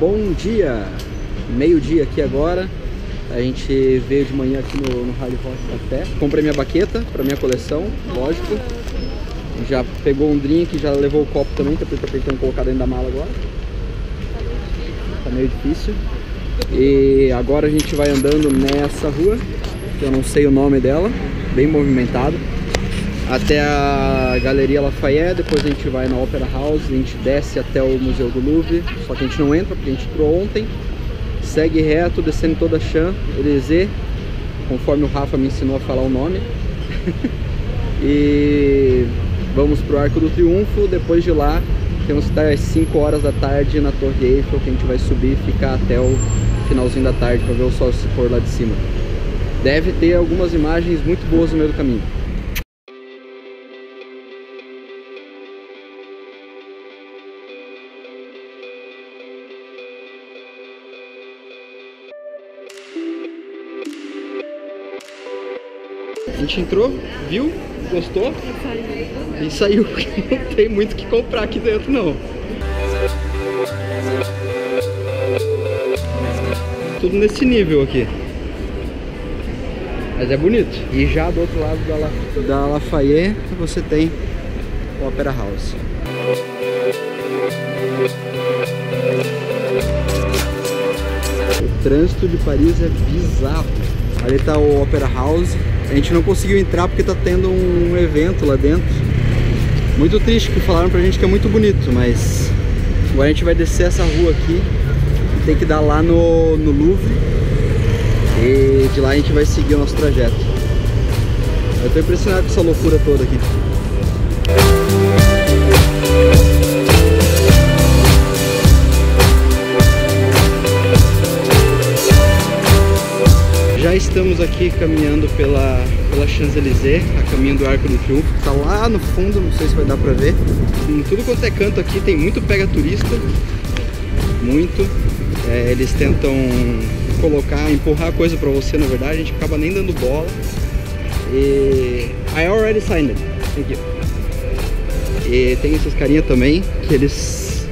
Bom dia! Meio-dia aqui agora. A gente veio de manhã aqui no, no Rally Rock Café. Comprei minha baqueta para minha coleção, lógico. Já pegou um drink, já levou o copo também, tô tentando colocar dentro da mala agora. Tá meio difícil. E agora a gente vai andando nessa rua, que eu não sei o nome dela, bem movimentado até a Galeria Lafayette, depois a gente vai na Opera House, a gente desce até o Museu do Louvre, só que a gente não entra porque a gente entrou ontem, segue reto, descendo toda a Champs-Élysées, conforme o Rafa me ensinou a falar o nome, e vamos pro Arco do Triunfo, depois de lá temos que estar às 5 horas da tarde na Torre Eiffel, que a gente vai subir e ficar até o finalzinho da tarde para ver o sol se pôr lá de cima. Deve ter algumas imagens muito boas no meio do caminho. A gente entrou, viu, gostou e saiu. Não tem muito o que comprar aqui dentro não. Tudo nesse nível aqui. Mas é bonito. E já do outro lado da, La, da Lafayette você tem o Opera House. O trânsito de Paris é bizarro. Ali tá o Opera House. A gente não conseguiu entrar porque tá tendo um evento lá dentro. Muito triste, que falaram pra gente que é muito bonito, mas agora a gente vai descer essa rua aqui. Tem que dar lá no, no Louvre. E de lá a gente vai seguir o nosso trajeto. Eu tô impressionado com essa loucura toda aqui. Estamos aqui caminhando pela, pela Champs-Élysées, a caminho do Arco do Triunfo, tá lá no fundo, não sei se vai dar pra ver. Em tudo quanto é canto aqui tem muito pega turista, muito. É, eles tentam colocar, empurrar coisa pra você, na verdade, a gente acaba nem dando bola. E I already signed it, thank you. E tem esses carinha também, que eles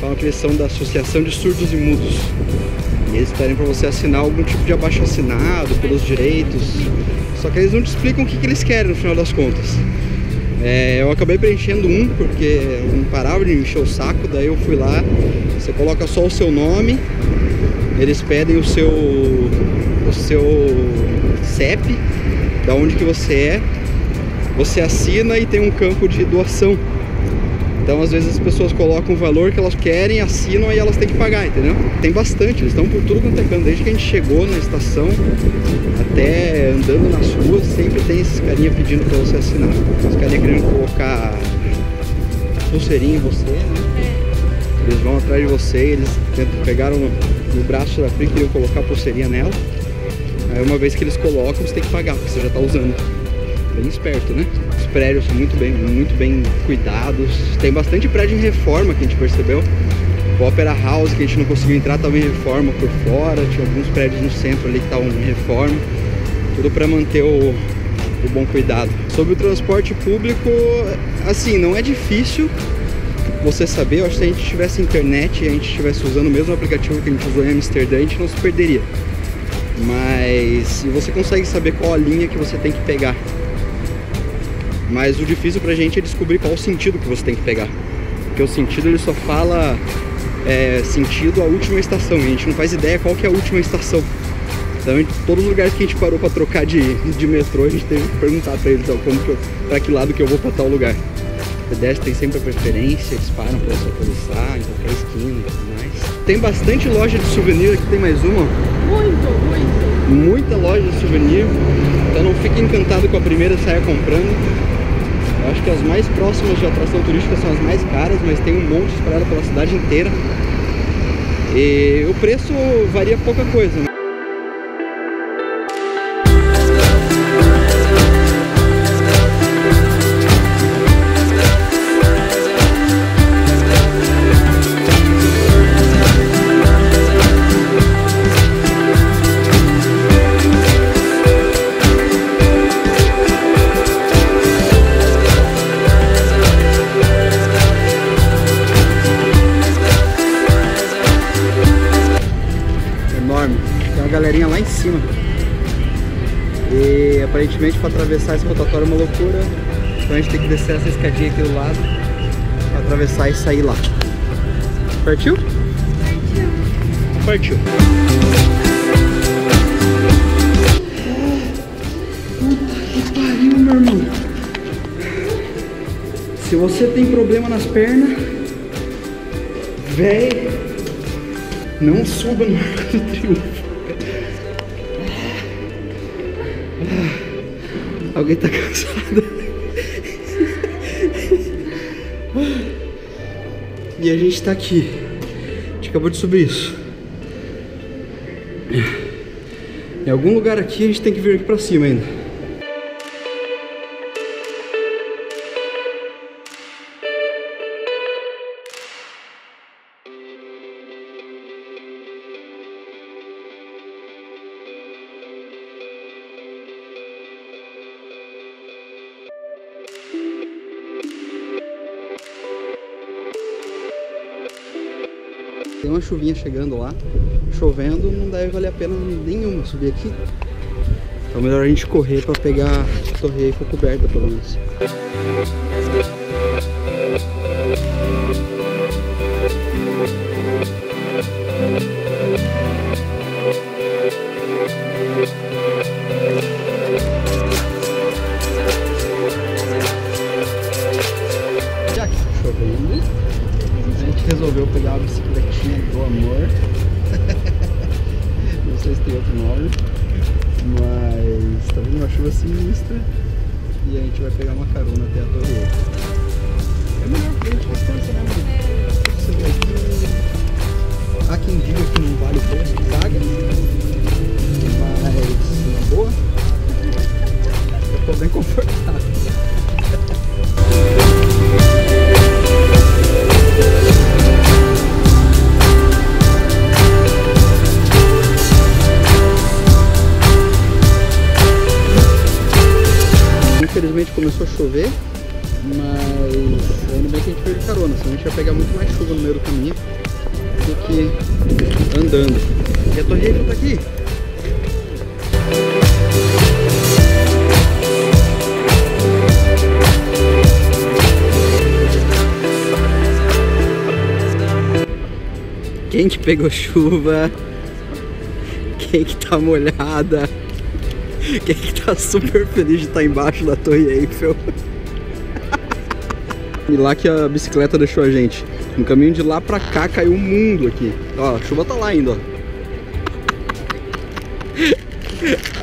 falam que eles são da Associação de Surdos e Mudos. Eles pedem para você assinar algum tipo de abaixo assinado pelos direitos. Só que eles não te explicam o que, que eles querem no final das contas. É, eu acabei preenchendo um porque não parava de encher o saco, daí eu fui lá, você coloca só o seu nome, eles pedem o seu o seu CEP, da onde que você é, você assina e tem um campo de doação. Então às vezes as pessoas colocam o valor que elas querem, assinam e elas têm que pagar, entendeu? Tem bastante, eles estão por tudo quanto é canto. Desde que a gente chegou na estação até andando nas ruas, sempre tem esses carinha pedindo pra você assinar. Os carinha querendo colocar pulseirinha em você, né? Eles vão atrás de você, eles tentam, pegaram no, no braço da Pri, queriam colocar a pulseirinha nela. Aí uma vez que eles colocam, você tem que pagar, porque você já tá usando. Bem esperto, né? Os prédios são muito bem, muito bem cuidados. Tem bastante prédio em reforma que a gente percebeu. O Opera House, que a gente não conseguiu entrar, estava em reforma por fora. Tinha alguns prédios no centro ali que estavam em reforma. Tudo para manter o, o bom cuidado. Sobre o transporte público, assim, não é difícil você saber. Eu acho que se a gente tivesse internet e a gente estivesse usando o mesmo aplicativo que a gente usou em Amsterdã, a gente não se perderia. Mas você consegue saber qual a linha que você tem que pegar. Mas o difícil pra gente é descobrir qual o sentido que você tem que pegar. Porque o sentido ele só fala é, sentido a última estação. E a gente não faz ideia qual que é a última estação. Então, em todos os lugares que a gente parou para trocar de, de metrô, a gente teve que perguntar para eles ó, como que eu, pra que lado que eu vou para tal lugar. O pedestre tem sempre a preferência, eles param para você atravessar em qualquer esquina e tudo mais. Tem bastante loja de souvenir, aqui tem mais uma. Muito, muito. Muita loja de souvenir. Então não fique encantado com a primeira saia comprando. Eu acho que as mais próximas de atração turística são as mais caras, mas tem um monte espalhado pela cidade inteira. E o preço varia pouca coisa. Né? Aparentemente para atravessar esse rotatório é uma loucura. Então a gente tem que descer essa escadinha aqui do lado para atravessar e sair lá. Partiu? Partiu. Partiu. Puta que pariu, meu irmão. Se você tem problema nas pernas, véi, não suba no Arco do Triunfo. Alguém tá cansado? E a gente tá aqui. A gente acabou de subir isso. Em algum lugar aqui a gente tem que vir aqui pra cima ainda. Tem uma chuvinha chegando lá. Chovendo não deve valer a pena nenhuma subir aqui. Então melhor a gente correr para pegar a torre Eiffel coberta pelo menos. Outro nome, mas tá vindo uma chuva sinistra e a gente vai pegar uma carona até a Torre. É melhor que a gente descansa, né, mano? Você vê aqui, há quem diga que não vale o preço que paga, mas na boa, eu tô bem confortável. Pegar muito mais chuva no meio do caminho do que andando. E a Torre Eiffel tá aqui. Quem que pegou chuva? Quem que tá molhada? Quem que tá super feliz de estar embaixo da Torre Eiffel? E lá que a bicicleta deixou a gente. No caminho de lá pra cá caiu o mundo aqui. Ó, a chuva tá lá ainda, ó.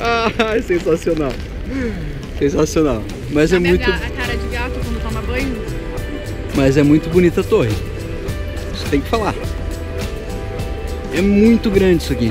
ah, sensacional. Sensacional. Mas Sabe é muito. a cara de gato quando toma banho? Mas é muito bonita a torre. Isso tem que falar. É muito grande isso aqui.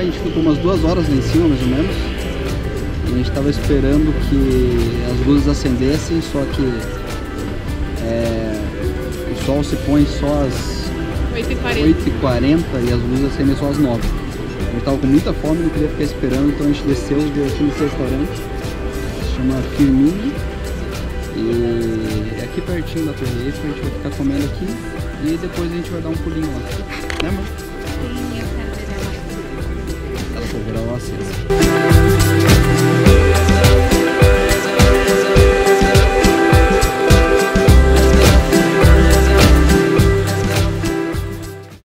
a gente ficou umas duas horas lá em cima mais ou menos. A gente estava esperando que as luzes acendessem, só que é, o sol se põe só às 8h40. 8h40 e as luzes acendem só às 9 A gente tava com muita fome, não queria ficar esperando, então a gente desceu veio aqui nesse restaurante. Se chama Firmini. E é aqui pertinho. pertinho da Torre Eiffel, a gente vai ficar comendo aqui e depois a gente vai dar um pulinho lá. Né, amor? vocês.